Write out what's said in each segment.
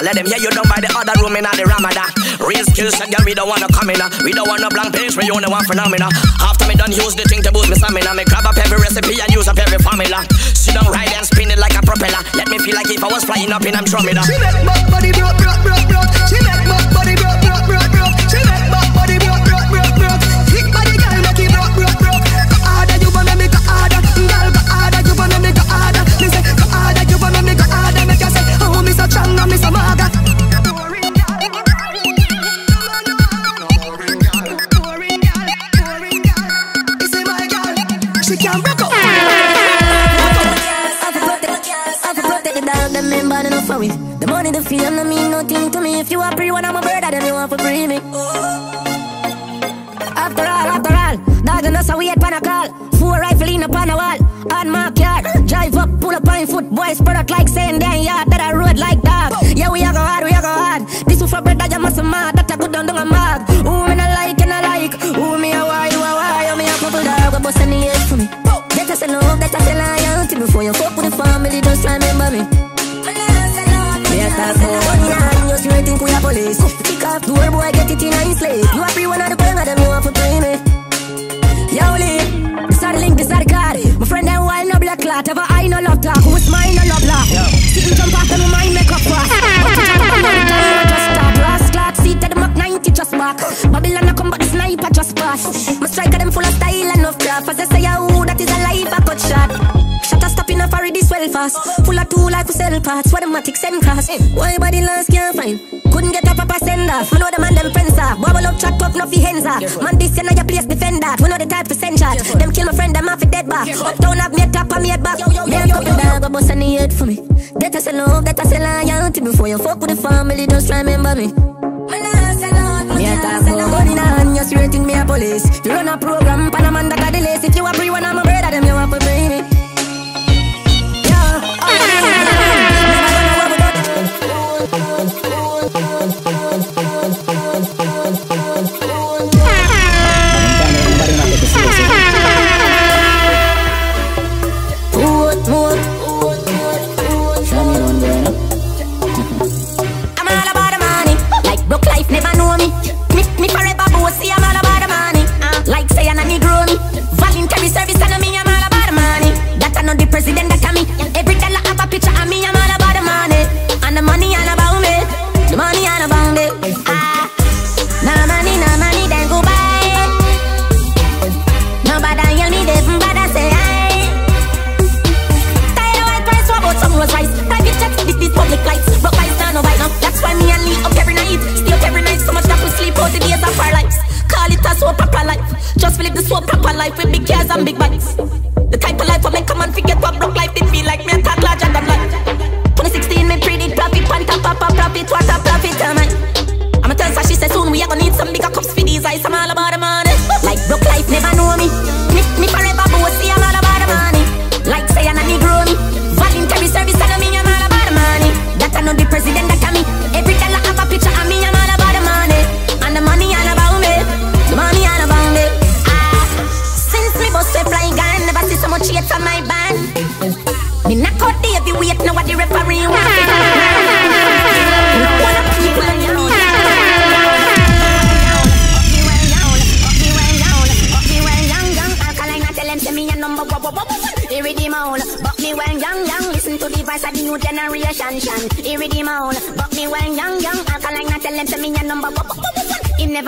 Let them hear you down by the other room in the Ramadan. Real skills set girl, we don't wanna come in uh. We don't wanna blank page, we only want phenomena. After me done use the thing to boost me stamina. Me grab up every recipe and use up every formula. Sit down, ride and spin it like a propeller. Let me feel like if I was flying up in Andromeda. She make my body broke, broke, broke, broke. She make my body broke, them men bad enough for me. The money, the fame, no mean nothing to me. If you are free, when I'm a bird, then you want to free me. After all, after all, dog and us a wait pan a call. Four rifle in upon a wall, on my car. Drive up, pull up on foot, boys spread out like saying damn yard that I road like dog. Yeah, we a go hard, we a go hard. This is for bread that you must mad, that I down down a mag. Who me not like and I like, who me a why, you a why, you me a couple dog, we bust any for me. I say that I say loyalty before you fuck with the you think we a police. Kick off door, boy, get it in a slave. You a free one of the bang of them, you want to pay me. Yo, Lee, this are the link, this are the card. My friend, them wild no black clot. Ever I no love talk, who's mine no love laugh. Sitting jump off them, mind make up fast. But you jump up on the time, just start. Last clock, seat at the Mach 90 just back. Babylon a come, but the sniper just pass. My striker them full of style and of craft. As I say, oh, fast. Full of two like we sell parts. What the matic send cross. Why body last can't find? Couldn't get a proper send off. We know the man them friends are. Bubble up, chat up, no fi hands off. Man, this you know your place defend that. We know the type to send shot. Them kill my friend, them off a dead back. Uptown have me a top and me head back. Me a couple dog, a bust any head for me. That I say love, that I say loyalty. Before you fuck with the family, just remember me. Me a talk about gun in a hand, you straight in me a police. You run a program, pan a man that got the lace. If you a free one, I'm a brother, them you to pay me. With big cars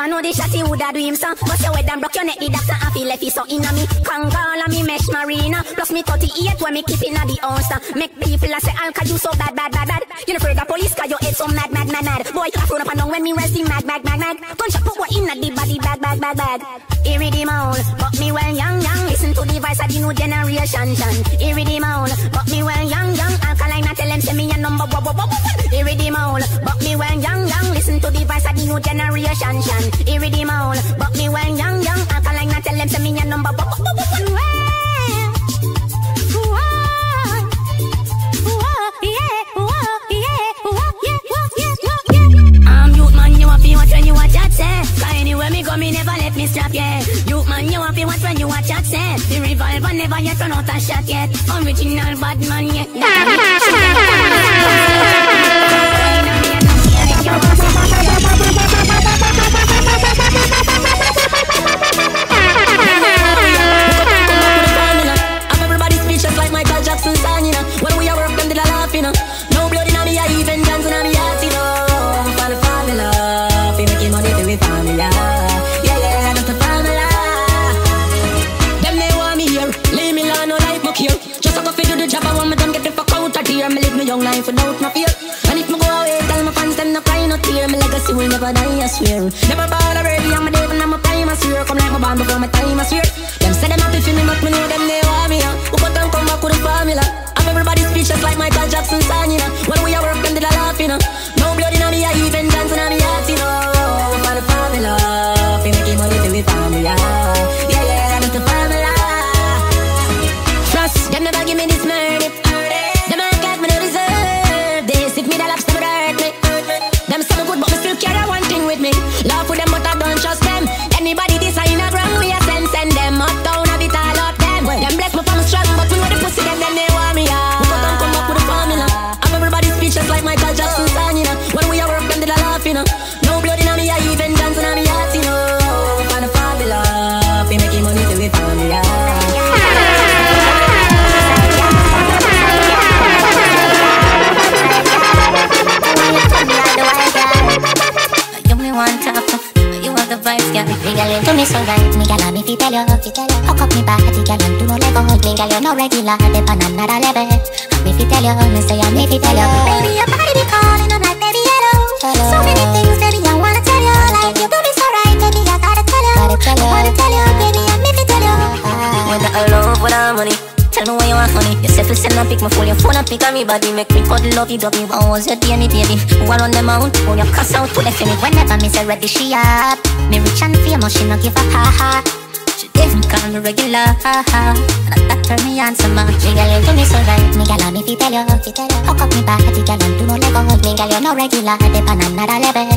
never know the shot he woulda do him so. Bust your head and broke your neck, the doctor happy left it so inna me. Kangala me mesh marina. Plus me 38 when me keep inna the house. Make people a say, Alka you so bad, bad, bad, bad. You know afraid the police cause your head so mad, mad, mad, mad. Boy, I run up and down when me rest the mad, mad, mad, mad. Gunshot put what inna the body, bad, bad, bad, bad. Here the mouth, but me well young, young. Listen to the voice of the new generation, John. Here the mouth, but me well young, young. Alkaline, I tell them say me a number, wah, wah, wah, wah. Here the mouth, but me well young, young. Listen to the voice of the new generation, John. Here the mouth, but me well young, young. Alkaline, I tell them say me a number, wah, wah, wah, wah, wah. Me go, me never let me stop, yeah. You man, you to watch when you watch that say. The revolver never yet run out a shot yet. Original bad man, yeah. Me young life without no fear. And if me go away, tell my fans them no cry, no tear. My legacy will never die, I swear. Never ball already, I'm a devil, I'm a prime, I swear. Come like my band before my time, I swear. Them say them happy for me, but me know them they want me. Yeah. Who put them come back with the formula? I'm everybody speechless like Michael Jackson song, you know. When we are work, them did a laugh, you know. No blood in me, I even dance in me heart, you know. For the formula, fi making money to we formula. Yeah, yeah, that's the formula. Trust, them never give me Me so right. Me girl, me fi tell you. Hook up me body, and do no level. Me girl, you no regular, on another level. Me fi tell you, me say, me fi tell you. Baby, fi send a pic my phone Your phone a pic of me body Make me cuddle love you dub me What was your DNA baby Who run them out When you cuss out to the me Whenever me say ready, she up. Me rich and famous, she no give a ha ha. She didn't call me regular, ha ha. And that turn me on so much. Me girl, you do me so right. Me girl, me fi tell you. Hook up me body, girl, and do no level. Me girl, you no regular, dip on another level.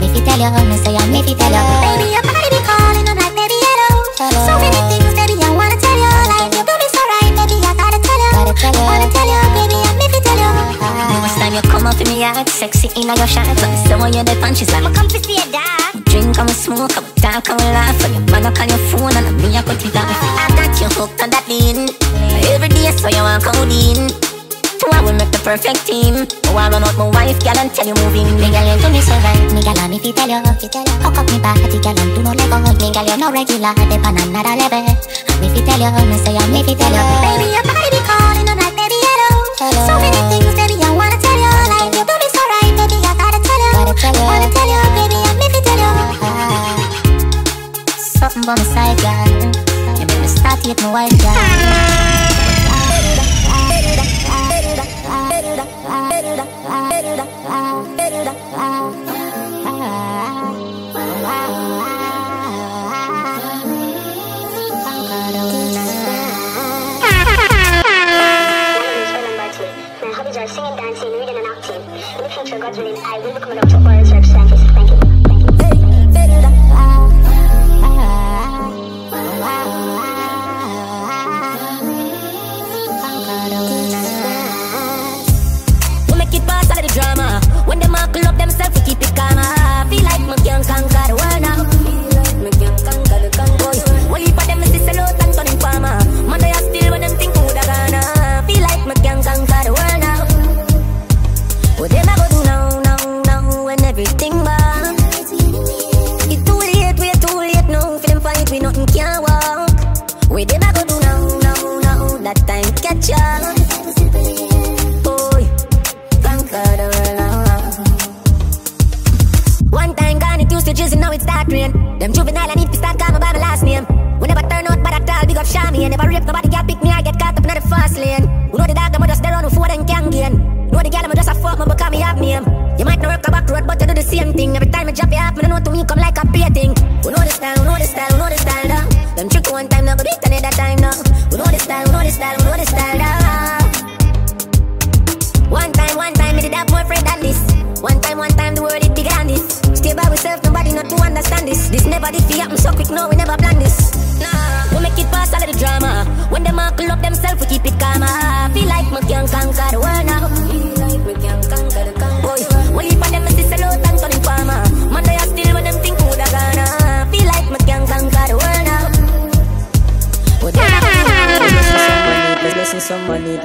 Me fi tell you, me say, I me fi tell you. Baby, your body be calling, Sexy in your Let me see when you're dead She's like, Come to see a dog. drink and we smoke And we talk and we laugh And your man up on your phone And me I cut it off I got you hooked on that lean Every day so you want codeine Two oh, I will make the perfect team Oh I run out my wife Girl and tell you moving Me girl, you do me so right. Me girl, fi tell you, tell you. Hook up me body, girl, and do no level. Me girl, you no regular, dip on another level. Me fi tell you, me say, me fi tell you. Baby, your body be calling, I'm like, baby, hello. So many things, By my side, girl. You me start hate my wife, girl.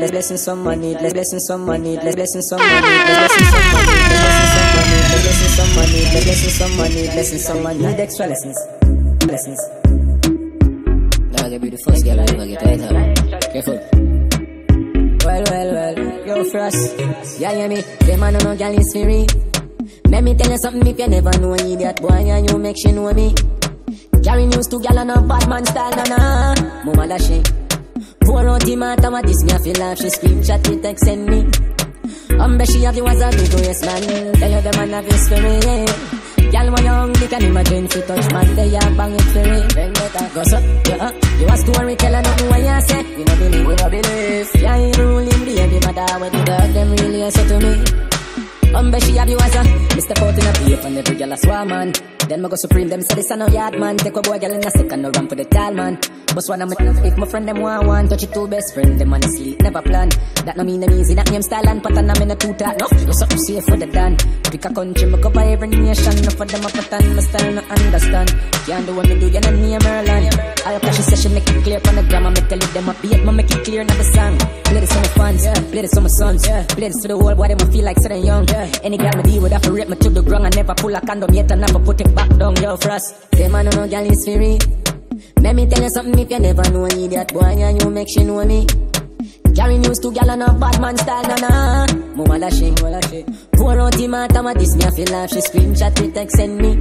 Let's blessing someone need, let's blessing someone need, let's blessing need, let's blessing need, let's blessing need, let's blessing need, let's blessing someone need, extra lessons, blessings. Now they be the first girl I ever get right now. Careful. Well, well, well, yo, Frost, yeah, yeah, me, them man no girl is free. Let me tell you something if you never know idiot boy and you make she know me. Carry news to gal and a bad man style, na na. Mama she. Pour out the matter, what this me I feel like she scream, chat me, text send me. Umbe she have you as a big waist man. Tell you the man have his. Yeah. Gal when you hungry can imagine fi touch man, they a bang it for it. Vendetta, go so, yeah. You a storyteller, nothing what you say. We no believe, we no believe. Yeah, you ruling the baby mother when the dog them really so to me. Umbe she have you as a Mr. Out in a beef and every girl a swarm man Then me go supreme them say this a no yard man. Take a boy girl in a second no run for the tall man. But one of my if my friend them want one. Touch it two best friend them honestly never plan. That no mean them easy that name style and pattern I'm in a two talk No, you something safe for the done. Pick a country me go by every nation. No for them a pattern my style no understand. Can't do what me do you know me a Merlin. I'll cash a session make it clear from the grammar Me tell it them a beat me make it clear not the song. Play this for my fans, play this for my sons. Play this for the whole boy them a feel like sitting young. Any girl me deal with have to rip me to the ground. I never pull a condom yet and never put it back down Yo frost, them man no girl is free Let me tell you something if you never know an idiot boy and you make she know me. Carry news to gal and a bad man style, na na Mama la she, mama la she. Pour out the matter, what this me I feel like She scream, chat, me, text, send me.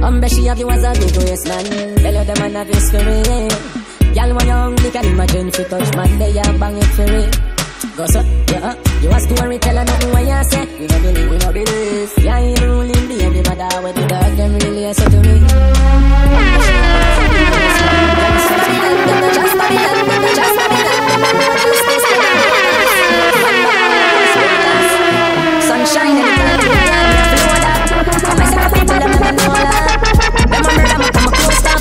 Umbe she have you as a big waist man. Tell you the man have his spirit Gal when you hungry can imagine fi touch man They a bang it. for Go so, yeah You a storyteller, nothing what you say We no believe, we no believe Yeah, you ruling baby mother When the dog them really so to me Sunshine anytime, anytime, you know that Come and set the people, them never know that Them a murder, come a close up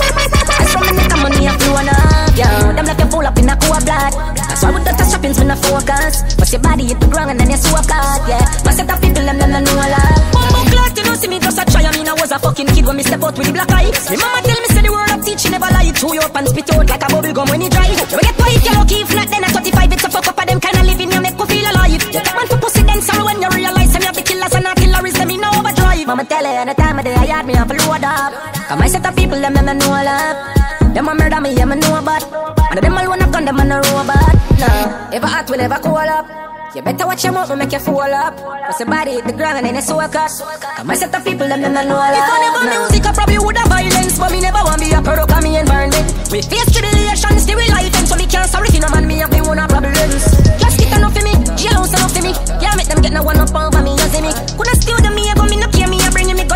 I saw me neck and money a flow up, yeah Them like you pull up in a cool blood Why with the shopping's when I focus? Bust your body hit the ground and then you swap out, yeah. My set of people, them never know that Bumbo clock, you know see me just a try I mean I was a fucking kid when me step out with the black eye. Me mama tell me say the word of teaching never lie. Chew you up and spit out like a bubble gum when it dry. You get quiet, you lucky if not then at 35 It's a fuck up of them kind of living you make me feel alive. You take one for pussy then sorrow when you realize of the killers and not killers them in overdrive. Mama tell her any time of day I had me a load up. Cause my set of people them them know a lot Them a murder me, yeah me know about. And them alone a gun them a no robot. Nah, ever hot will ever cool up. You better watch your mouth, make you fall up. Cause your body hit the ground and then you soak up. Cause my set of people, them them know a lot. If I never Never music, I probably would have violence But me never want be a product of me environment We face tribulations, still we life And so me can't sorry no man, me have me own a problems. Just get enough for me, jailhouse enough for me. Can't make them get no one up over me, you see me. Coulda steal them, me, but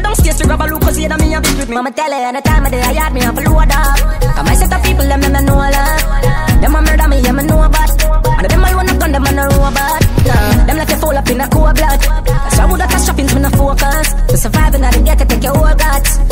downstairs to grab a look, cause yeah, me a bit with me. Mama tell her, any time of day, I had me up a load up Cause my set of people, them them not know a lot Them a murder me, yeah, me know about. And them all wanna gun, them a no robot them like you fall up in a cool blood. Why I would have shopping when I focus. To survive and I didn't get to take your whole guts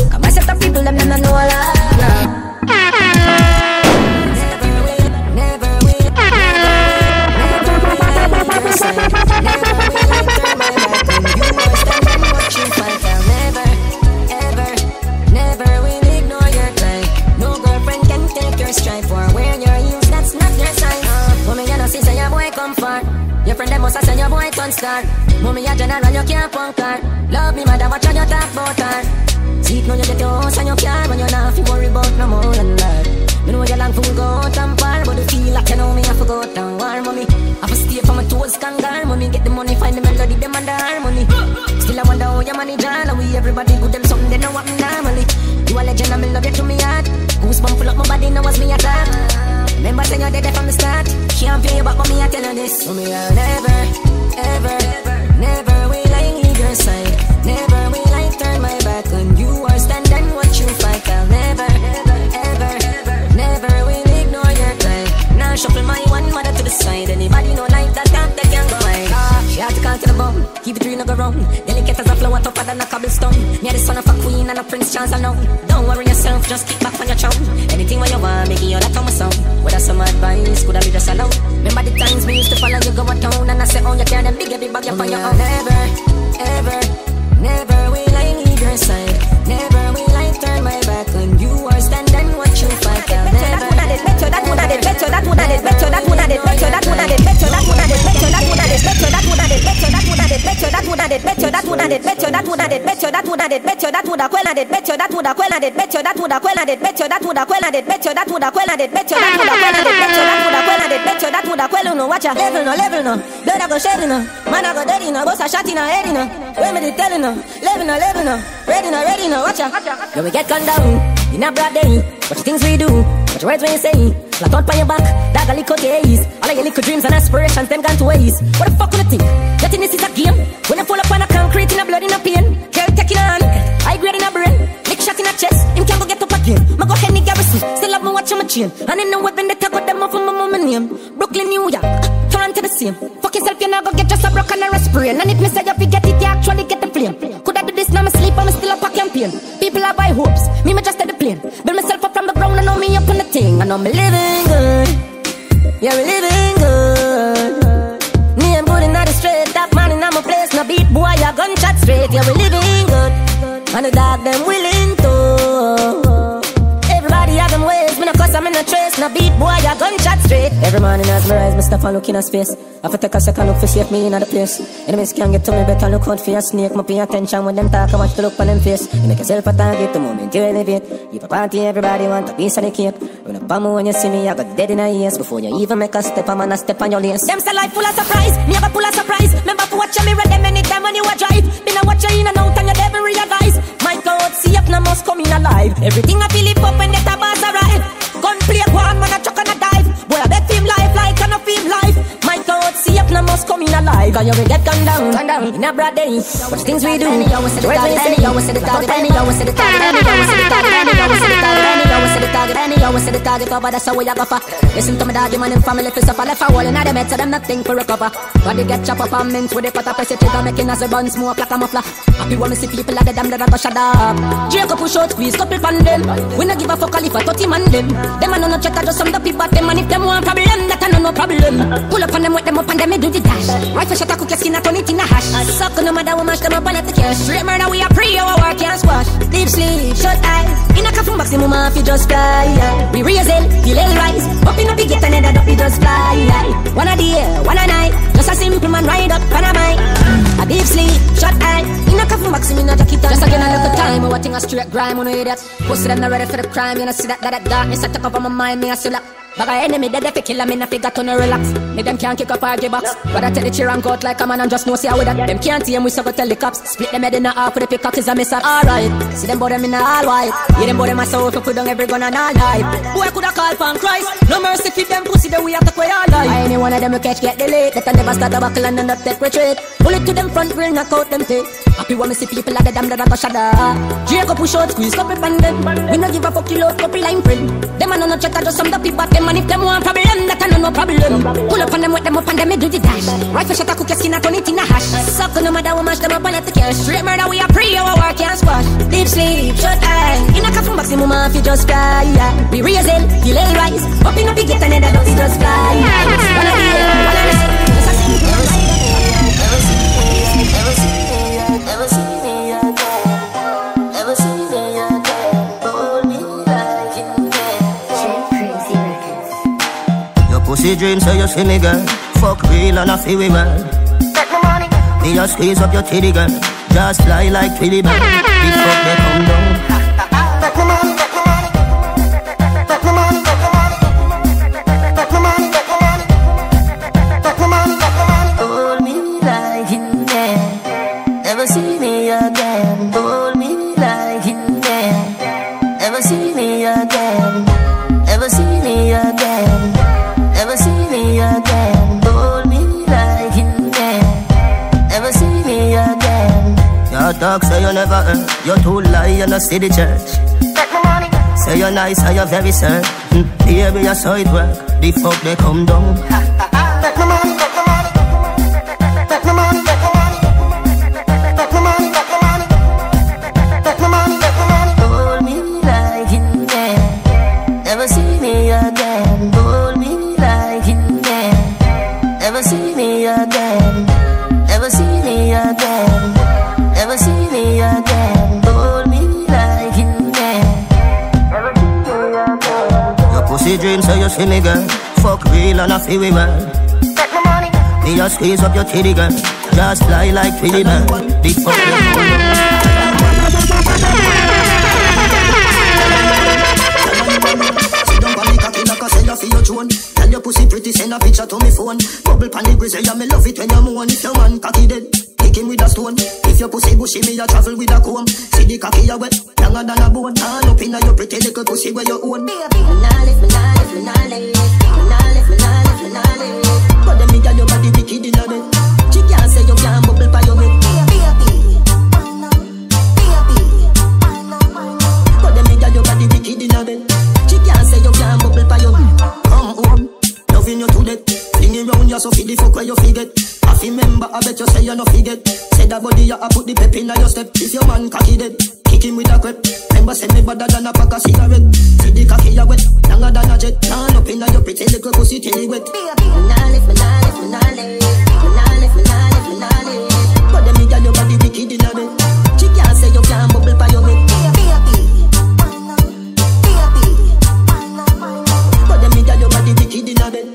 your star Mommy a general you can't punk her. Love me mother watch on your talk about her See it now you get your house and your car When you're not fi worry about no more than that. Me know you long fool go out and par But you feel like you know me I forgot and war mommy. I for stay for my toes kangar Mommy. Get the money find the melody them under harmony. Still I wonder how your money And we everybody good them something they know what normally. You a legend and me love you to me heart. Goosebump full up my body now was me attack Remember saying you're dead from the start. Can't pay you back, but me I tell you this. So me I'll never, ever, never will I leave your side. Never will I turn my back on you or stand and watch you fight. I'll never, ever, ever, never will ignore your cry. Now shuffle my one mother to the side. Anybody know like that? She had to call to the bone, keep it real, no go wrong. Delicate as a flower, tougher than a cobblestone. Me the son of a queen and a prince Charles alone. Don't worry yourself, just kick back on your throne. Anything where you want, making you that on my song. Whether some advice, could I be just alone? Remember the times we used to follow you go down, and I say, oh, you can't big every bag you on your oh, own. Never, ever, never will I leave your side. Better, that would have better, that would have better, that would have better, that would have better, that would have better, that would have better, that would have better, that would have quella det better, that would have quella det better, that would have quella det better, that would have quella det better, that would have quella det better, that have quella det better, that would have quella det better, that would have quella no watch out, level no level no, blood go shedding no, man go dirty no, boss I a head no, me they telling no, level no level no, ready no ready no watch when we get gunned down in a broad day, what you things we do, what your words you say, flat out by your back, dog a little days, all of your little dreams and aspirations them gone to waste. What the fuck will you think? Getting this is a game. When you fall upon a concrete in a blood in a pain, care taking on, high grade in a brain, lick shot in a chest, him can't go get up again. Ma go Henny Garrison, still have me watching my chain, and in the weapon they got them off of my mama name. Brooklyn, New York, Toronto the same. Fuck yourself, you not go get just a broken or a sprain. And if me say you forget it, you actually get the flame. Could I do this now? Me sleep, I'm still up a campaign. People are buy hopes, me me just on the thing. I know me living good, yeah we living good. Me I'm good in the straight, top man in my place. No beat boy, a gunshot straight. Yeah we living good, and the dog them willing to. Me no cuss, I'm in a trace. No beat boy, a gunshot straight. Every morning as my rise, me stop and look in a space. I have take a second look for safe me in the place. Enemies can't get to me, better look out for your snake. Me pay attention when them talk, I watch the look on them face. You make yourself a target the moment you elevate. If a party, everybody want a piece of the cake. When a bomb when you see me, I got dead in a ears. Before you even make a step, I'm gonna step on your lace. Them say life full of surprise, me have a full of surprise. Remember to watch me read them anytime when you a drive. Been a watch you in and out and you never realize. My God, see up now must come in alive. Everything I feel it up when that a boss arrive. 我那个。Come in alive. Cause you will get gunned down, gunned down in a broad day. Watch things we do. Any always say the target, any always say the target, any always say the target, any always say the target, any always say the target, any always say the target, any always say the target. Cover that's how we a go for. Listen to me, doggy man and family fi suffer. Left a wall inna them head, so them nothing for recover. Body get chop up and mince with the cut up, press it trigger, making as a bun smoke like a muffler. Happy when me see people like the damn that I go shut up. Jacob push out, squeeze couple pan them. We no give a fuck if I touch him and them. Them a no no check, I just some the people them and if them want problem, that I no no problem. Pull up on them, wet them up and them me do the dash. Rifle shot a cook your skin, I turn it in a hash. Suck no matter what mash them up and let the cash. Straight murder we a pre, our work can't squash. Deep sleep, shut eyes. In a coffin maximum off you just fly. yeah. We raise it, feel it rise. Up in a big gate and then up you just fly. One a day, one a night. Just a simple man ride up on a mic. A deep sleep, shut eyes. In a coffin maximum, not a kit Just again another time, I watching a straight grime on idiot. Pussy them not ready for the crime. You know see that that, that darkness I take over my mind. Me I see like. Bag a enemy dead if kill a figure to no relax. Me them can't kick up our box. But I tell the cheer and go out like a man and just know see how with that. Them can't see him, we so go tell the cops. Split them head in a half with the pickaxe a miss. Alright, see them them in a all white. Yeah, them a if you put down every gun and all night. Boy coulda call from Christ. No mercy for them pussy the way I take away all life. Any one of them you catch get delayed. That I never start a buckle and up take retreat. Pull it to them front grill, knock out them teeth. Happy when me see people like the damn that I go up. Jacob push out, squeeze couple pan them. We no give a fuck you load couple line print. Them a no check I just some the people and if them want problem that I know no problem. Pull up on them, wet them up and them me do the dash. Rifle shot a cook your skin, I turn it in a hash. Suck no matter what mash them up and let the cash. Straight murder we a pre, our work can't squash. Deep sleep, shut eye. In a coffin maximum off you just fly. Yeah. We raise it, feel rise. Up in a big then the dogs just fly. Yeah. One of the one of the just a simple Never see me, never see me, pussy dreams so you see me girl. Fuck real and I feel we man Me just squeeze up your titty girl. Just fly like Twilly bird. Big fuck they come down Dog say you never earn You too lie you no see the church. Say you're nice and you're very certain mm, Baby I saw it work. The fuck they come down see me, girl. Fuck real and I feel we well. Take my money. Me just squeeze up your titty, girl. Just fly like Twilly, man. Big fuck for your drone. Tell your pussy pretty, send a picture to me phone. Bubble pan the grizzly, yeah, me love it when you moan. If your man cocky dead, with a stone. If your pussy bushy, me a travel with a comb. See the cocky you wet, younger than a bone. All up inna your pretty little pussy where you own. Me nah live, me nah live, me nah live. Me nah live, me nah live, me nah live. But them me girl, your body wicked inna bed. She can't say you can't bubble pa your head. But them me girl, your body wicked bed. She can't say you can't bubble pa your head. Come home, loving you to death. Fling it round you so feed the fuck where you forget. I fi remember, I bet you say you no forget. Say that body you a put the pep inna your step. If your man cocky dead, kick him with a crep. Remember, say me better than a pack of cigarette. See the cocky you wet, longer than a jet. Turn up inna your pretty little pussy till it wet. Me nah live, me nah live, me nah live. Me nah live, me nah live, me nah live. But them me girl, your body wicked inna bed. She can't say you can't bubble pa your head. But them me girl, your body wicked inna bed.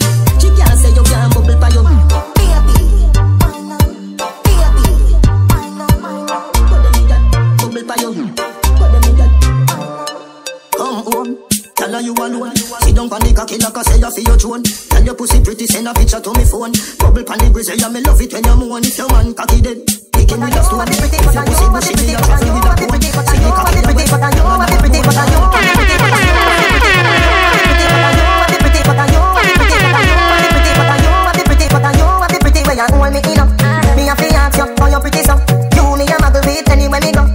are you alone? Sit down on the cocky like I say I your drone. Tell your pussy pretty, send a picture to me phone. Bubble pan the grizzly, yeah, me love it when you moan. If your man cocky dead, pick him with a stone. If your pussy mushy, me a trap him with a bone. See me cocky like a stone, I'm a bone. Me a fi ask you, how you pretty so You me a muggle with anywhere me go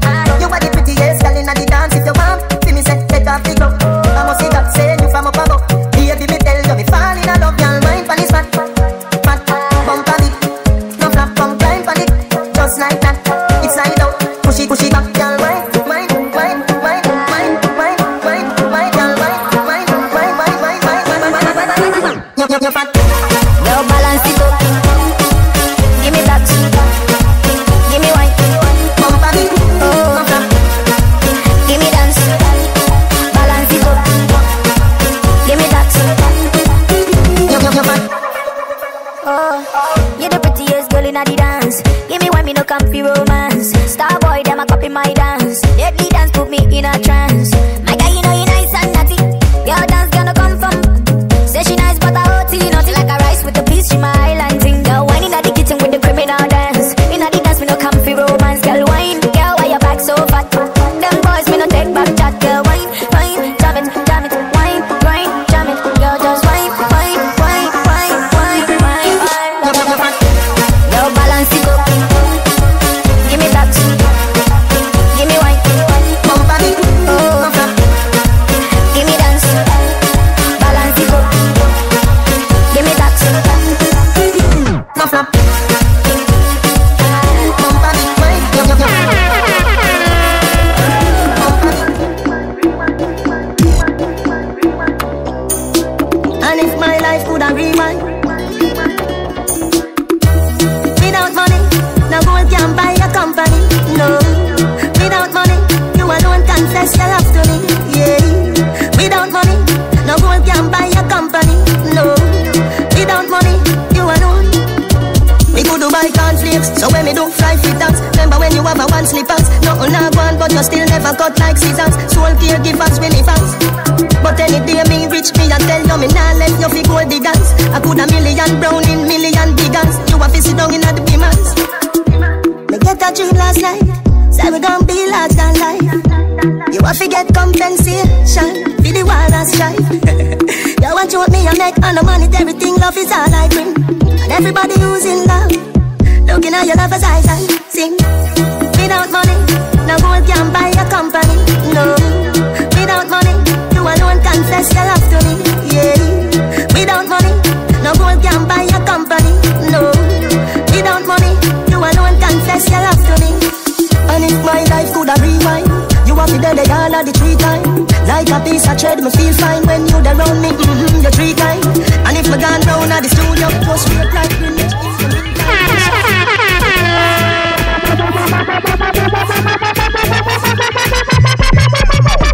I could a million brown in million diggers. You a fi sit down in a the beamers Me get a dream last night. Say we gon' be large than life. You a fi get compensation For the war and strife. You want you me a make? All the money Everything love is all I bring. And everybody who's in love Looking at your lover's eyes and sing a piece of thread, me feel fine When you there around me, mm-hmm, you're three kind And if me gone round at the studio Go straight like Greenwich you mean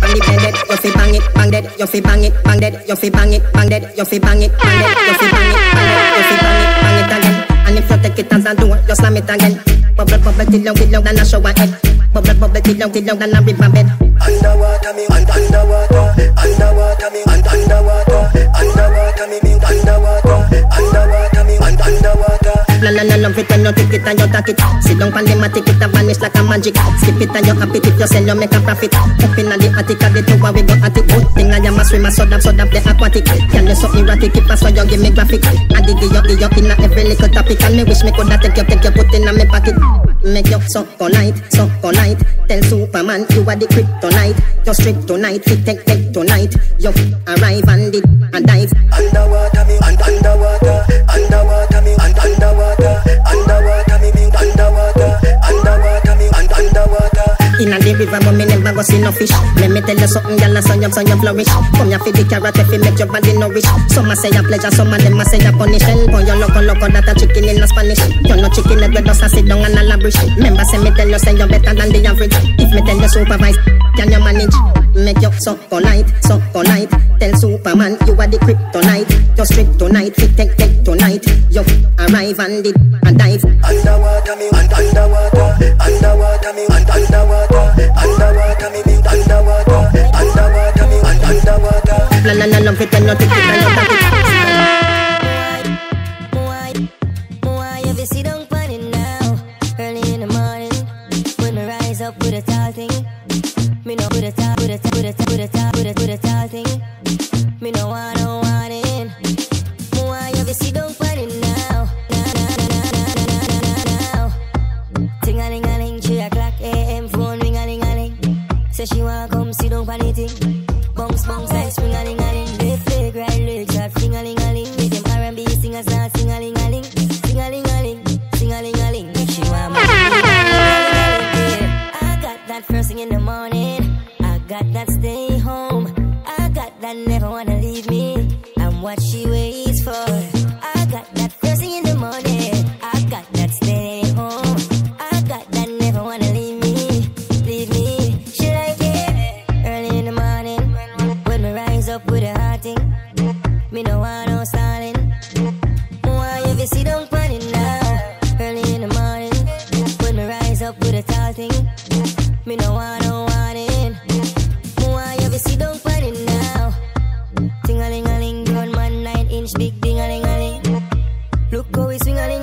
Bang it, bang it, you fi bang it, bang it, you fi bang it, bang dead, you fi bang it, bang dead, you fi bang it, bang dead, you fi bang it, bang dead, you fi bang it, you take it a you slam it again. Bubble, bubble, till you, till you, than a shower head. Bubble, bubble, till you, till you, than a river bed. Underwater me, underwater, underwater me, underwater la la love it when you take it and you take it. Sit down pon the matic, it a vanish like a magic. Skip it and you happy if you sell, you make a profit. Up inna the attic, at the tower we go at it. Good thing I am a swimmer, so damn, so damn, play aquatic. Girl, you so erratic, keep us so you give me graphic. I dig you, you inna every little topic, and me wish me coulda take you, take you, put inna me pocket. Make you so polite, so polite. Tell Superman you are the kryptonite. You strip tonight, fit take take tonight. You arrive and did and dive. Underwater me, un- underwater, underwater underwater. The river, but me never go see no fish. Let me tell you something, girl, so you, so you flourish. Come here for the carrot, if it make your body nourish. Some a say a pleasure, some of them a say a punish. Hell, boy, you loco, loco, that a chicken in a Spanish. You no chicken, let just a sit down and a labrish. Remember, say me tell you, say you better than the average. If me tell you supervise, can you manage? Make you so polite, so polite. Tell Superman you are the kryptonite. You strip tonight, fit take take tonight. You arrive and did and dive. Underwater me, underwater, underwater me, underwater, underwater me, me, underwater, underwater me, un- underwater. La la la love it when you take it you take it. Ding a ling a ling. Look how we swing a ling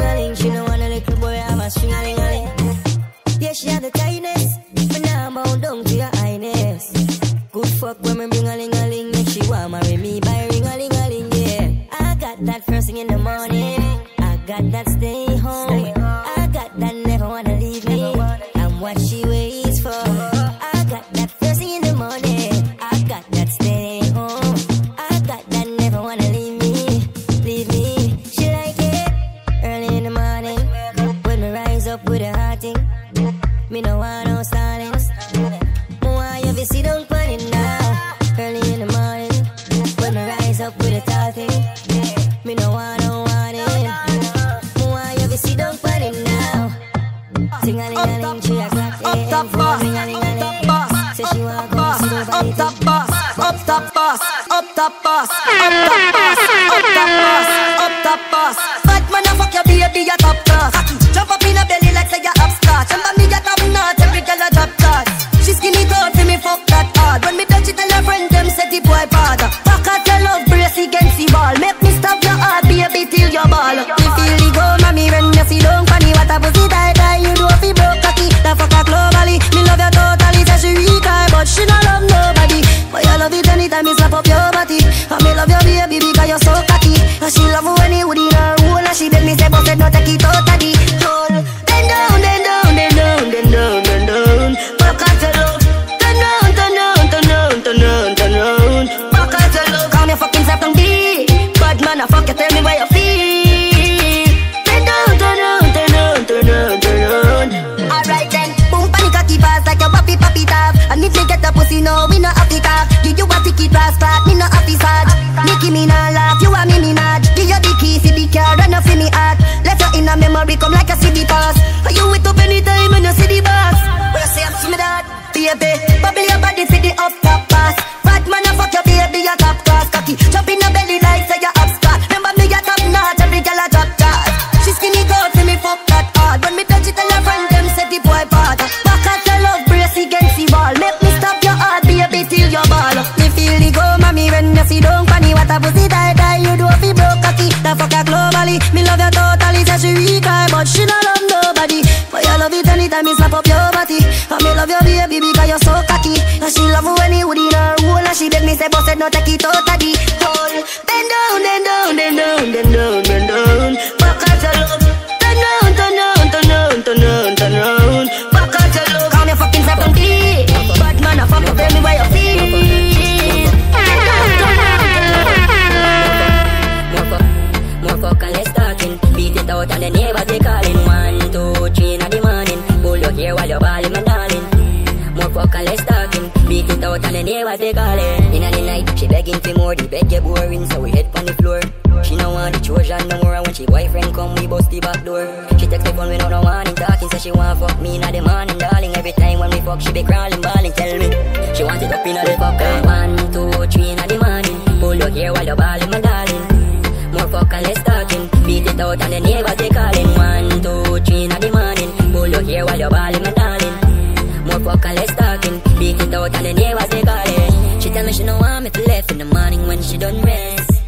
your papi papi tap. And if me get the pussy, no, we no have to talk. Give you a ticket, pass flat, me no to charge. Nicki me nah laugh, you a me me mad. Give you the key, see the car, run off in me heart. Left you in a memory, come like a CD pass. Are you with up anytime when you see the box? When you say I'm me that, baby, bubble your body for the up top pass. Fat man, I fuck your baby, your top class cocky. totally. Me love you totally Say she weak I but she not love nobody. But you love it anytime me slap up your body. And me love you baby because you're so cocky. And she love you when you in her roll And she beg me say boss said no take it totally." of And the neighbors they calling. In the night, she begging for more. The bed get boring, so we head on the floor. She no want the Trojan no more. And when she boyfriend come, we bust the back door. She text me phone, we no warning. Talking, say she want fuck me in the morning, darling. Every time when we fuck, she be crawling, balling. Tell me, she want it up in the fuck. One, two, three in the morning. Pull your hair while you're balling, my darling. More fuck and less talking. Beat it out and the neighbors they calling. One, two, three in the morning. Pull your hair while you're balling, my darling. More fuck and less talking. Beat it out and the neighbors they calling. She tell me she no want me to left in the morning when she done rest.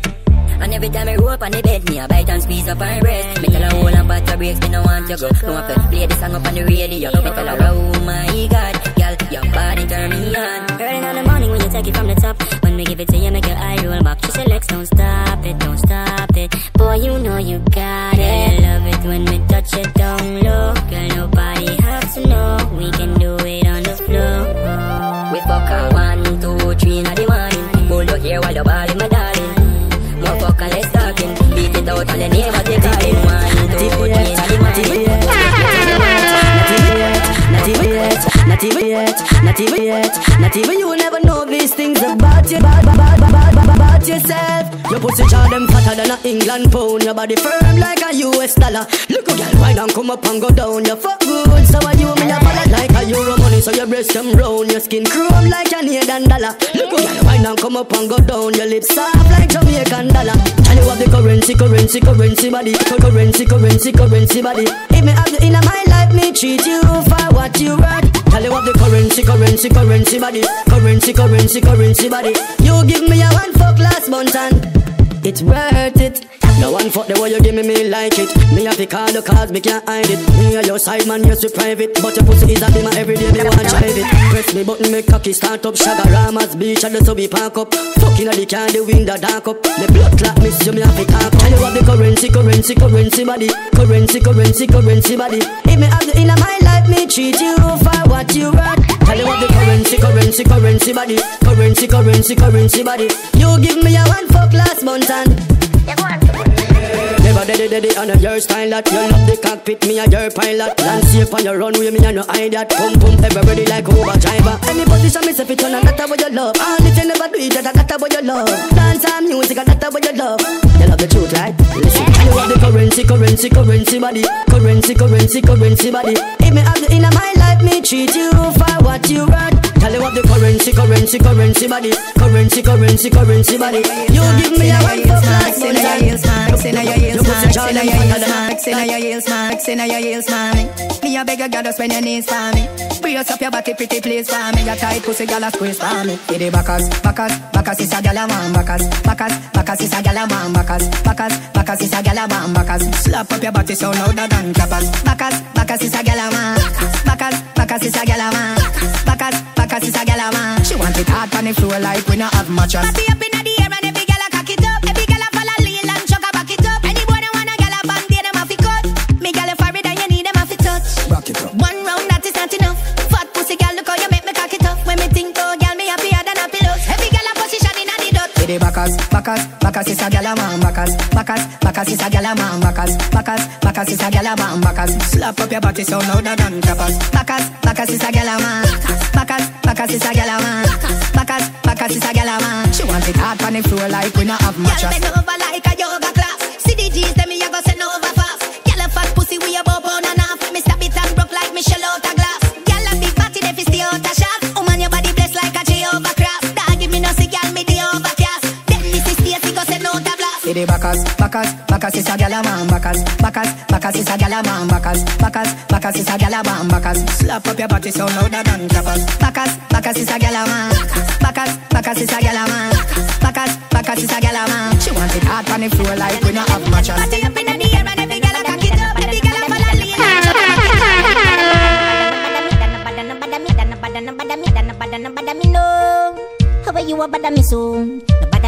And every time I roll up on the bed, me a bite and squeeze up her breast. Me tell her hold and pat her breaks, me no want to go. No want to play the song up on the radio. Me tell her, oh my god, girl, your body turn me on. Early in the morning take it from the top, when we give it to you, make your eye roll back. She selects, don't stop it, don't stop it. Boy, you know you got it. Love it when we touch it down low. Girl, nobody has to know. We can do it on the floor. We fuck her one, two, three in the morning. Pull your hair while you're balling, my darling. More fuck and less talking. Beat it out and the name of the calling. One, two, three in the morning. Not even yet, not even yet, not even yet, not even you never know these things about you, about, about, about, about, about yourself. Your pussy jaw them fatter than a England pound, your body firm like a US dollar. Look a girl wine and come up and go down. You fuck good, so are you me a follow like a euro money, so your breast them round, your skin chrome like a Canadian dollar. Look a girl wine and come up and go down, your lips soft like Jamaican dollar. Tell you have the currency, currency, currency body, currency, currency, currency body. If me have you in my life, me treat you for what you worth. Tell you what the currency, currency, currency body, currency, currency, currency body. You give me a one fuck last month and it's worth it. No one fuck the way you give me, me like it. Me have to call the cards, me can't hide it. Me a your side man, yes we private, but your pussy is a my everyday, me want to drive it. Press me button, me cocky start up. Chaguaramas beach, and the so we park up. Fucking at the car, the window dark up. Me blood clot miss you, me have to talk. Tell you what the currency, currency, currency body, currency, currency, currency body. If me have you in my life, me treat you for what you worth. Tell you the currency, currency, currency body, currency, currency, currency body. You give me a one fuck last month and. Never daddy daddy on a your style that. You love the cockpit, me a your pilot. Land safe on your runway, me a no hide that. Pum pum everybody like Uber driver. Any position me say fit on and that what you love. All if you never do it, that that what you love. Dance and music and that what you love. You love the truth, right? Listen, you love the currency, currency, currency body. Currency, currency, currency body. If me have you in my life, me treat you for what you worth Tell you what the currency, currency, currency body Currency, currency, currency body You give me a one for last month You put your jaw in your heels, man Mix inna your heels, man. Mix inna your heels, man. Me a beg you, girl, just bend your knees for me. Brace up your body, pretty please for me. Your tight pussy, girl, a squeeze for me. Get the backers, backers, backers is a girl a man. Backers, backers, backers is a girl a man. Backers, backers, backers is a girl a man. Backers, slap up your body so louder than clappers. Backers, backers is a girl a man. Backers, backers is a girl a man. Backers, backers is a girl a man. She want it hard on the floor like we not have mattress. Party up inna the air and every girl a cock it up. Every girl a follow lean and chuck a back it up. Any boy that want a girl a band, they them a fi cut. Me girl a forehead and you need them a fi touch. Back it up. One round that is not enough. The dot. Get the backers, backers, backers is a girl a man. Backers, backers, backers is a girl a man. Backers, backers, backers is a girl a man. Backers, slap up your body so louder than clappers. Backers, backers is a girl a man. Backers, backers is a girl a man. Backers, backers is a girl a man. She want it hard on the floor like we not have Girl mattress. bend over like a yoga class. See the G's, them me a go send over fast. Girl a fat pussy, we a bob on and off. Me stab it and broke like Michelle out a glass. Girl a big body, they fi stay out a out a blast. Get the backers, backers, backers is a girl a man. Backers, backers, backers is a girl a man. Backers, backers, backers is a girl a man. Backers, slap up your body so louder than clappers. Backers, backers is a girl a man. Backers, backers is a girl a man. Backers, backers is a girl a man. She want it hard on the floor like we not have mattress. Party up inna the air and every girl a cock it up. Every girl a follow lean and chuck a back it up. bother, no bother me, da no bother, no bother me, no. How are you a bother me so?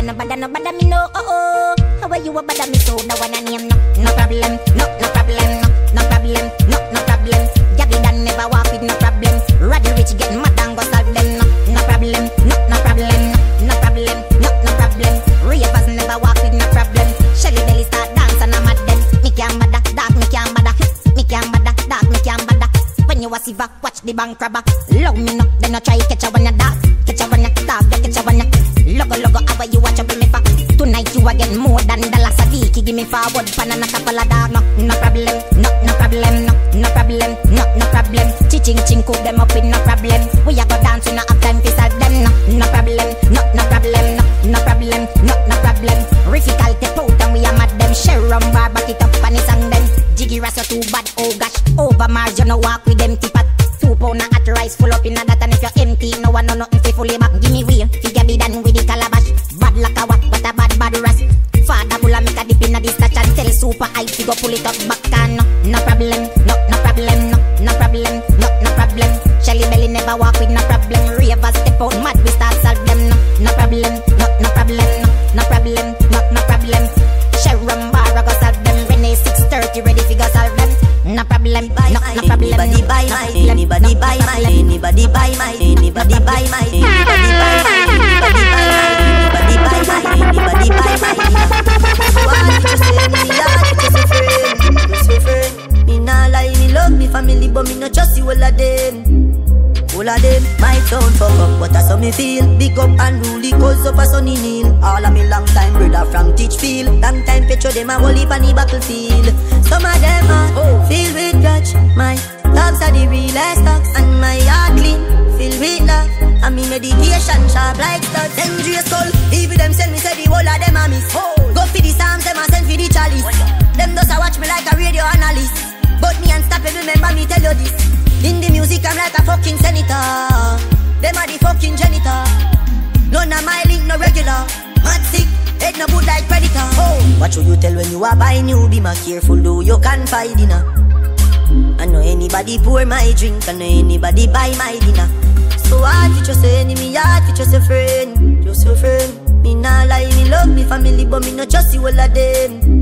Bother, no bother, no bother me, no. Oh oh. How are you oh, a bother me so? No one a name, no, no problem, no, no problem, no, no problem, no, no problem. Jaggy Dan never walk with no problem. Roddy Rich get mad and go solve them, no, no problem, no, no problem, no, no problem, no, no problem. Ravers never walk with no problem. Shelly Belly start dance and I'm mad then. Me can't bother, dog, me can't bother. Me can't bother, dog, me can't bother. When you a siva, watch the bank crabber. Love me no, then I try catch a one ya dog, you again more than the last week. Give me forward, pan and a couple of dog, no, no problem, no, no problem, no, no problem, no, no problem. Chiching ching cook them up with no problem. We a go dance, we no have time to solve them, no, no problem, no, no problem, no, no problem, no, no problem. Riffical te out and we a mad them. Share rum bar, back it up and it's on them. Jiggy rasa too bad, oh gosh. Over Mars, you no walk with them tip at Two pound of hot rice full up in a that and if you're empty, no one know nothing fi fully back. Give super fi go pull it up back and no, no problem, no, no problem, no, no problem, no, no problem. Shelly belly never walk with no problem. Ravers step out mad, we start solve them, no, no problem, no, no problem, no, no problem, no, no problem. Sharon bar go solve them. Renee 630 ready fi go solve them. No problem, no, no problem. Anybody buy my, anybody buy my, anybody buy my, anybody buy my, all of them. All of them, my town fuck up, but that's how me feel. Big up and rule, cause up a sunny kneel. All of me long time brother from Teachfield. Long time picture them a whole heap on the battlefield. Some of them are filled with grudge. My dogs are the realest dogs, and my heart clean, filled with love. And me meditation sharp like studs. Dangerous skull, even them send me say the whole of them a miss. Go for the psalms, them a send for the chalice. Them just a watch me like a radio analyst. But me unstoppable, remember me tell you this. In the music, I'm like a fucking senator. Them are the fucking janitor. None of my link no regular. Mad sick, head no good like predator. Oh, what should you tell when you are buying new? Be my careful, though you can't find dinner. I know anybody pour my drink, I know anybody buy my dinner. So hard for just enemy, hard for just a friend, just a friend. Me nah lie, me love me family, but me no trust you all of them.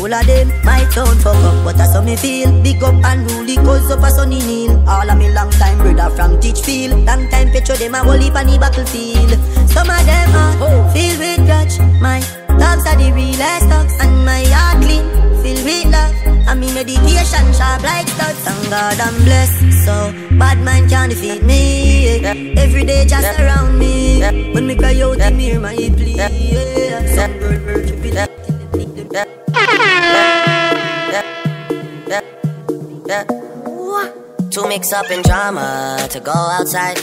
All of them, my town fuck up, but that's how me feel. Big up and rule, cause up a sunny kneel. All of me long time brother from Teachfield. Long time picture them a whole heap on the battlefield. Some of them are filled with grudge. My dogs are the realest dogs, and my heart clean, filled with love. And me meditation sharp like studs. Thank God I'm blessed, so bad man can't defeat me. Every day just around me. When me cry out, him hear my plea. Yeah. Some worship Yeah. Too mix up in drama to go outside.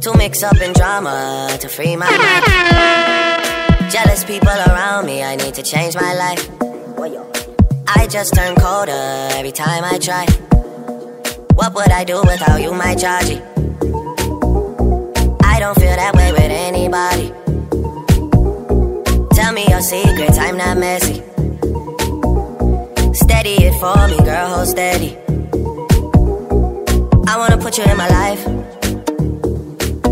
Too mix up in drama to free my mind. Jealous people around me, I need to change my life. I just turn colder every time I try. What would I do without you, my Georgie? I don't feel that way with anybody. Me your secrets, I'm not messy. Steady it for me, girl, hold steady. I wanna put you in my life.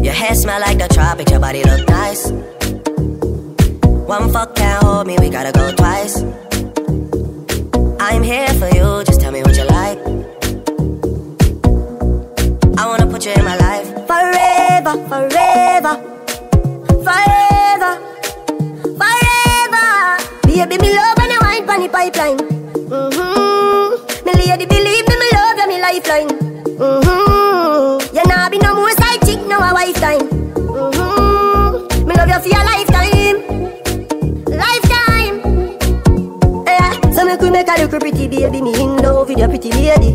Your hair smell like the tropics, your body look nice. One fuck can't hold me, we gotta go twice. I'm here for you, just tell me what you like. I wanna put you in my life. Forever, forever, Baby, me love when you wine pon the pipeline. Mm-hmm. Me lady believe me, me love you, me lifeline. Mm-hmm. You nah be no more side chick, no a wife time. Mm-hmm. Me love you for your lifetime, lifetime. Yeah. So me could make a look pretty baby, me in love with your pretty lady.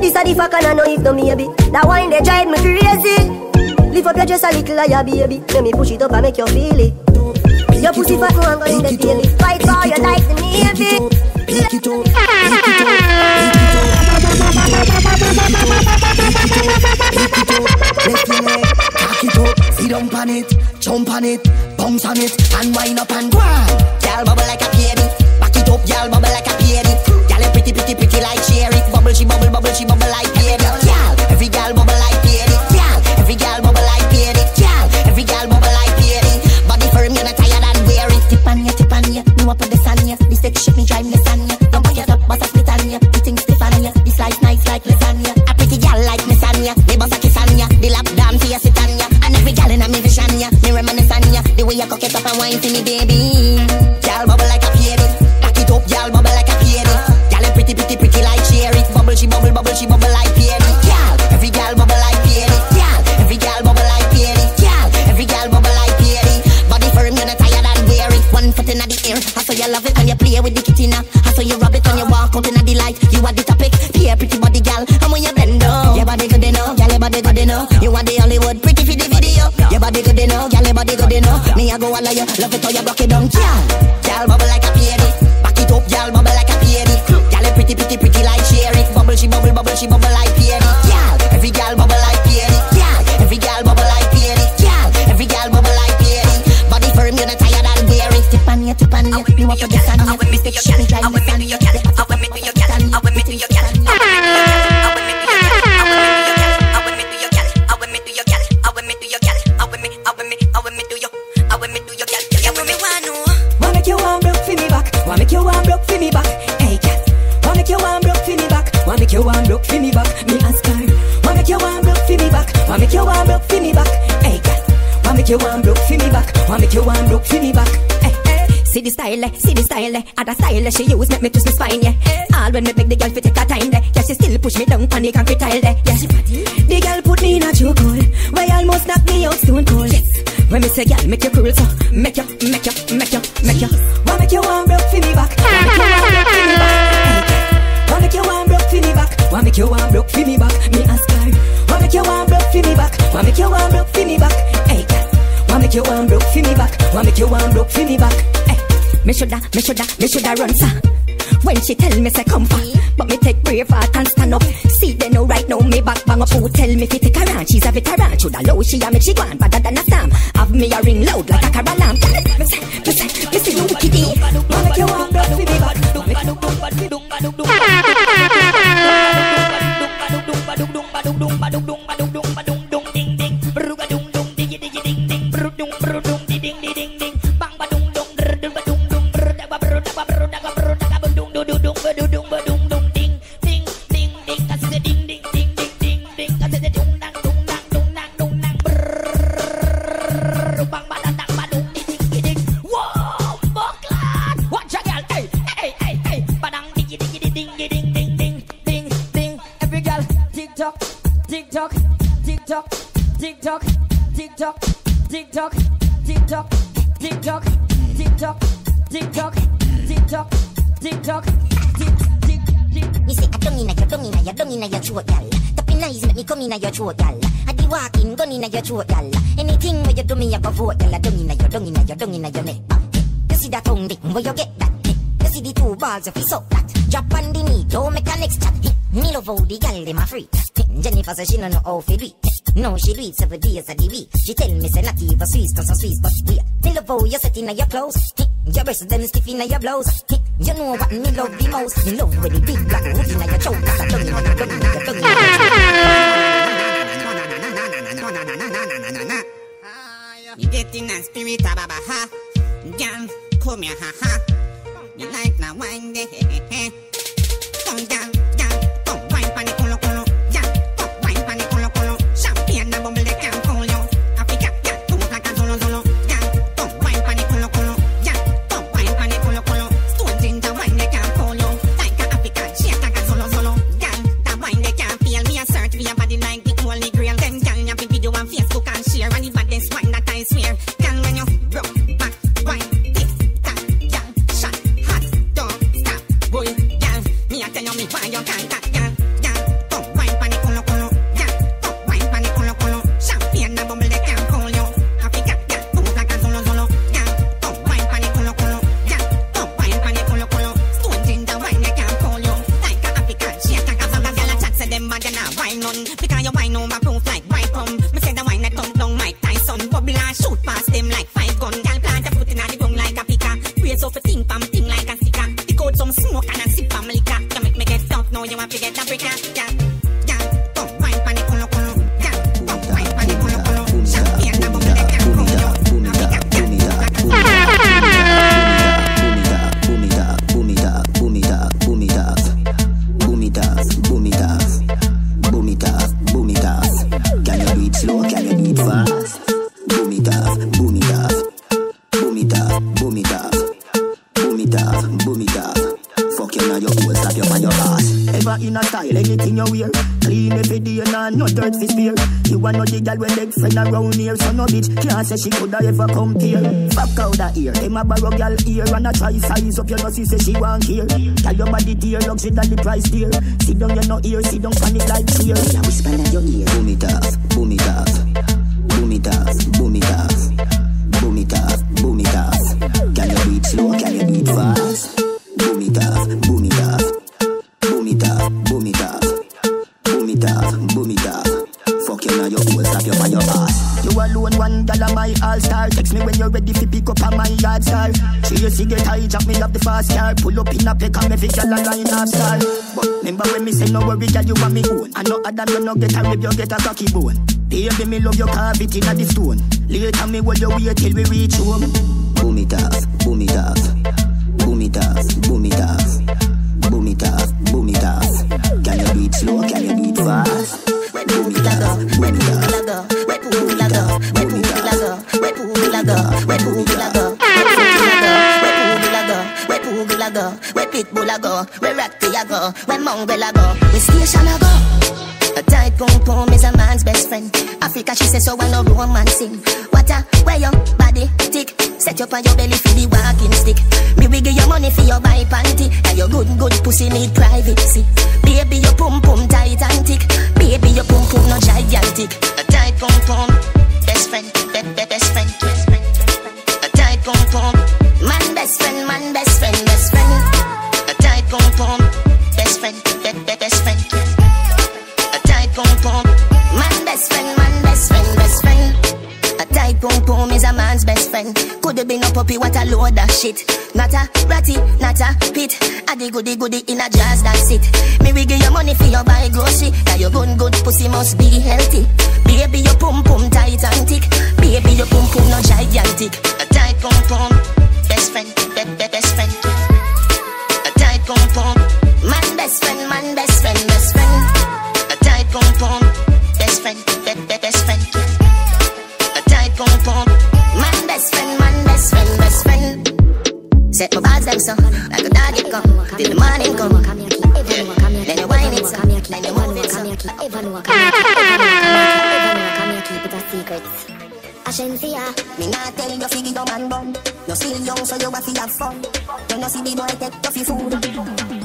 This a the fuck I know if no maybe. That wine they drive me crazy. Lift up your dress a little higher, baby. Let me push it up and make you feel it. Your pussy fat, going to feel it. Fight for you like the navy. Pick it up, pick it up, Left your leg, cock it up, sit down on it, jump on it, bounce on it, and wind up and go on. Girl bubble like a baby, back it up, girl bubble like a baby. Girl you pretty, pretty, pretty like cherry. Bubble she bubble, bubble she bubble like baby. Girl, every girl bubble like baby. stick, shit me drive me lasagna. Your back is up, boss off me Tanya. Eating Stefania, this life nice like lasagna. A pretty gal like me Sanya, me boss a kiss ya. The lap down for on ya, and every gal in a me vision ya. Me reminisce Sanya, the way you cock it up and wine for me baby. Gal bubble like go all of. Love it how you broke it down, yeah. say, girl, make you cruel, so make you, make you, make you, make you. Why make you one broke feel me back? Why make you one broke feel me back? Why make you one broke feel me back? Why make you one broke feel me back? Me ask her. Why make you one broke feel me back? Why make you one broke feel me back? Hey, girl. Why make you one broke feel me back? Why make you one broke feel me back? Hey, me shoulda, me shoulda, me shoulda run, sir. When she tell me say come back, but me take brave heart and stand up. See they no right now me back bang up. Who tell me fi take her on? She's a veteran. Shoulda low she a make she go on better than me a ring loud like a car alarm. Me see, me see, me see the wicked E. Man, like you want blood for me back. Make say she no know how to do it. No, she reads every day as a week. She tell me say not even Swiss, cause I'm Swiss, but yeah. Me love how you're sitting in your clothes. Your breasts them stiff in your blouse. You know what me love the most. Me love when the big black hood in your choke. Cause I love you, I love you, I love you. Me getting a spirit, ah, bah, bah, ha. Girl, come here, ha, ha. You like my wine, borrow girl ear and I try size up your pussy say she want here. Tell your body dear, luxury than the price dear. Sit down, you no know, ear, sit down, funny like here. I whisper in your ear, boom it off, boom it off. All-star Text me when you're ready fi pick up on my yard star. Tracy get high, jack me up the fast car. Pull up in a peck gal a line off star. But remember when me say no worry, gal you want me own. I know Adam you no get a rib, you get a cocky bone. Baby, me love your carve it inna the stone. Later me hold you wait till we reach home. Boom it off, boom it off, boom it off, boom it off, boom it off, boom it off. Can you it slow? Can you it fast? A go, where ratty a go, where mongrel a go, where station a go. A tight pom is a man's best friend. Africa, she says so I no romancing. What a where your body tick. Set you on your belly for the walking stick. Me we give you money for your buy panty. And your good good pussy need privacy. Baby, your pum pum tight and thick. Baby, your pum pum no gigantic. A tight pom pom, best friend, be, be, best friend, best friend. A tight pom pom, man best friend, man puppy, what a load of shit. Not a ratty, not a pit. A the goody goody in a jazz, that's it. Me we give you money for your buy grocery. Now your good good pussy must be healthy. Baby, your pum pum tight and thick. Baby, your pum pum no gigantic. A tight pum pum, best friend, be, be, best you move it so. Ashensia, Me not tell you figure your man bum. You still young so you have to have fun. You see the boy take off your food.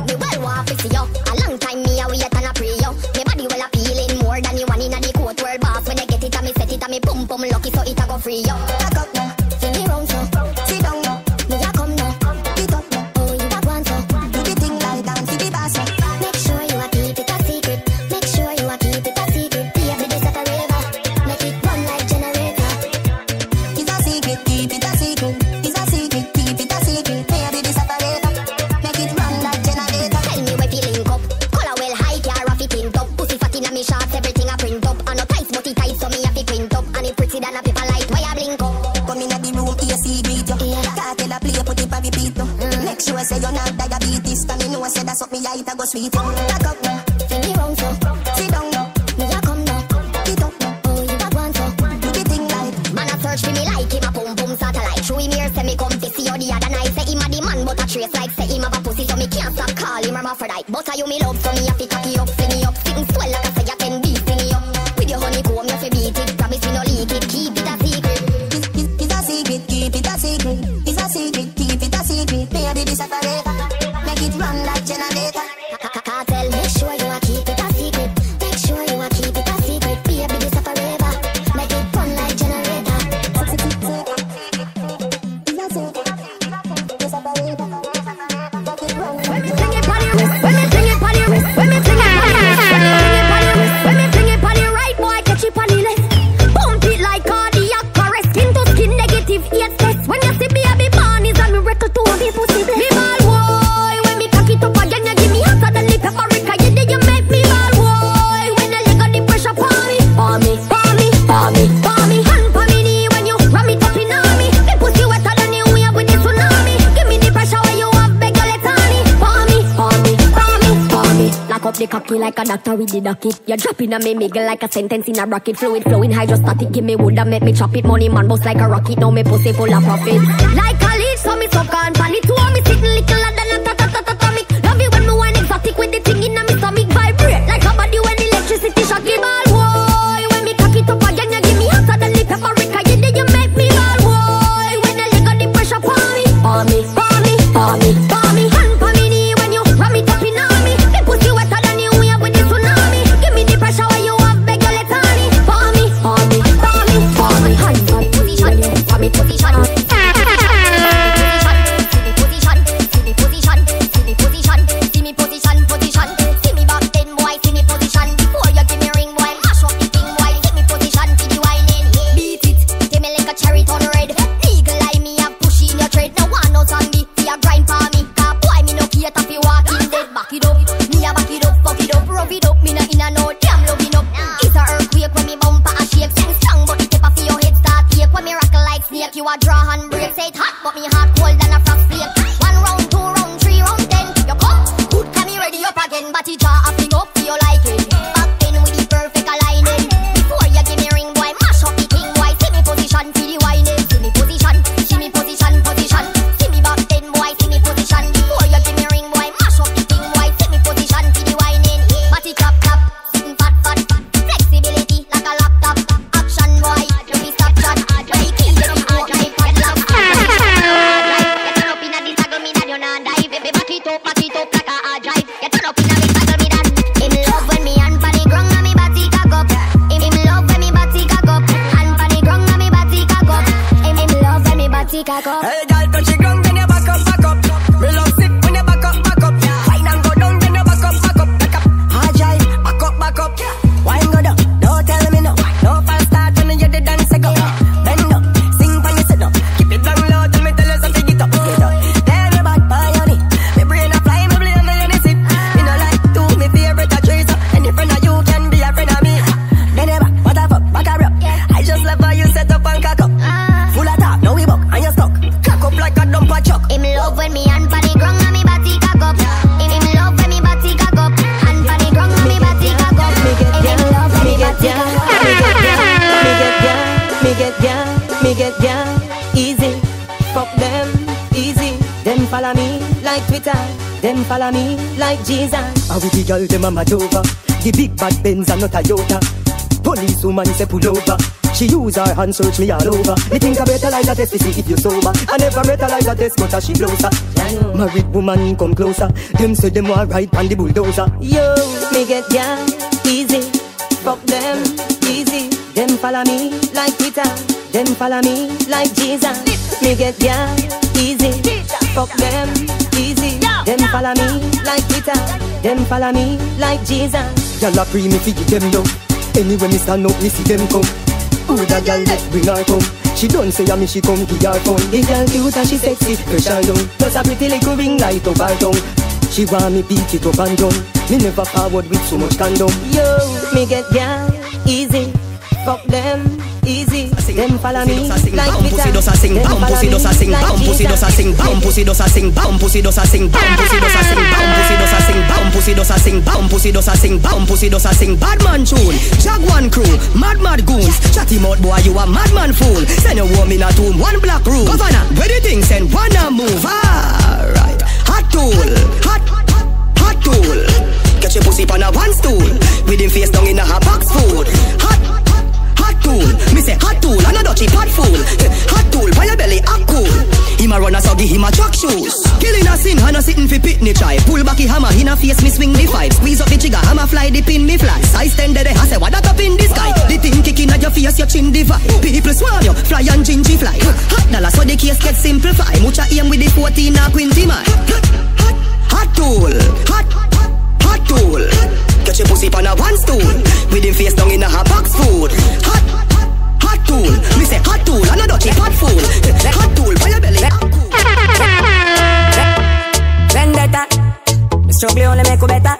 me well want to see you. A long time me a wait and a pray you. Me body well appealing more than you want inna the court world boss. When I get it, I me set it, I me pum pum lucky so it a go free you. Like a doctor with the docket. You're dropping a me miggle like a sentence in a rocket. Fluid flowing hydrostatic. Give me wood and make me chop it. Money man bust like a rocket. Now me pussy full of profit. Like a leech, so me suck on pan it. Me sitting little girl them a mad over The big bad Benz and not a Toyota Police woman say pull over She use her hand search me all over Me think I better like that test to see if you sober I never better like that test but she closer Married woman come closer Them say them want ride on the bulldozer Yo, me get down, easy. Fuck them, easy. Them follow me like Twitter, them follow me like Jesus. Me get down, easy. Fuck them, easy. Them follow me like Twitter, them follow me like Jesus. Y'all a pre me fi give them love Anyway me stand up me see them come. Who that girl let bring her come? She done say a me she come give her fun The girl cute and she sexy pressure down Plus a pretty little ring light up her tongue. She want me beat it up and down Me never forward with so much condom. Yo, me get down, easy. Fuck them, easy. Them follow me like pussy does a sing, bam pussy does a sing, bam pussy does a sing, bam pussy does a sing, bam pussy does a sing, bam pussy does a sing, bam pussy does a sing, bam pussy does a sing, bam pussy does a sing, bam pussy does a sing, bad man tune, Jaguan crew, mad mad goons, chatty mouth boy you a madman fool, send your woman a tune, one black room, governor, where the thing send one a move, alright, hot tool, hot, hot tool, get your pussy on a one stool, with him face down in a hot box food, tool, me say hot tool, another cheap hot fool, hot tool, by your belly, hot cool. Him a run a so give him a truck shoes. Killing a sin, and a sitting fi pitney try. Pull back the hammer, in a face me swing the five. Squeeze up the trigger, hammer fly the pin me fly. Size ten there, I say what that up in the sky. The thing kicking at your face, your chin divide. People swarm you, fly and gingy fly. Hot dollar, so the case get simplify. Mucha aim with the 14 or 20 man. Hot tool, hot, hot tool. Get your pussy on a one stool. With him face down in a hot box food. Hot, hot tool. Me say hot tool, another cheap hot fool. Hot tool, by your belly. Vendetta. The struggle only make you better.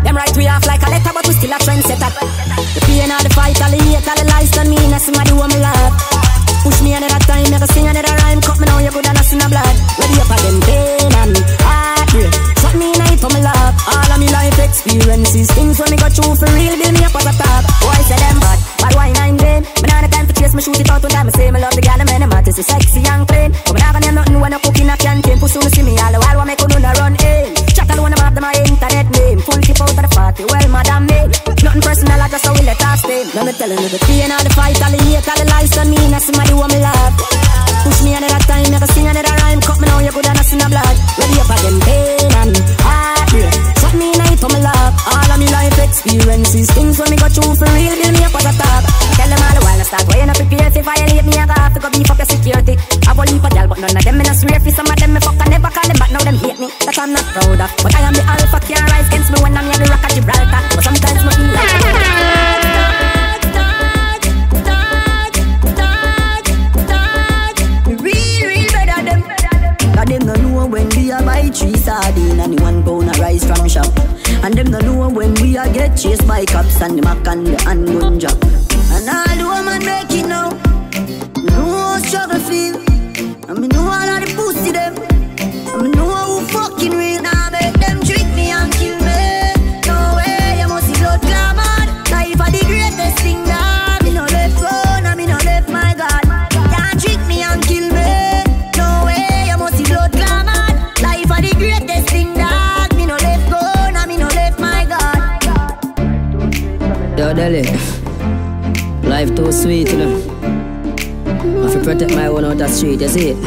Them right we off like a letter, but we still a trendsetter. The pain of the fight, all the hate, all the lies done me, and somebody want me love. Push me another time, never sing another rhyme. Cut me now, you good and I see no blood. Ready up for them pain and heartbreak. Shut me night for me love. All of me life experiences, things when me go through for real, build me up as a top. Boy say them bad, bad wine I'm vain. Me nah have time for chase, me shoot it out when time me say me love the gal, man, them artists is sexy and clean. But me nah gonna nothing when I cook in a canteen. Pussy wanna see me all the while, what make you do no run in. Chat all when I'm after my internet name. Full tip out of the party, well, madam me. Nothing personal, I just how we let us stay. Now me telling you the pain, own out the street, you see